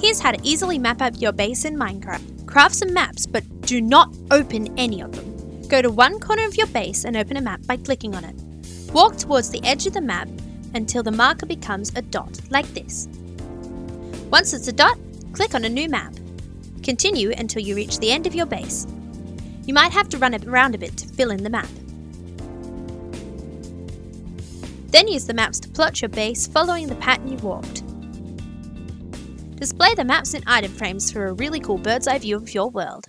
Here's how to easily map out your base in Minecraft. Craft some maps, but do not open any of them. Go to one corner of your base and open a map by clicking on it. Walk towards the edge of the map until the marker becomes a dot, like this. Once it's a dot, click on a new map. Continue until you reach the end of your base. You might have to run around a bit to fill in the map. Then use the maps to plot your base following the pattern you walked. Display the maps in item frames for a really cool bird's eye view of your world.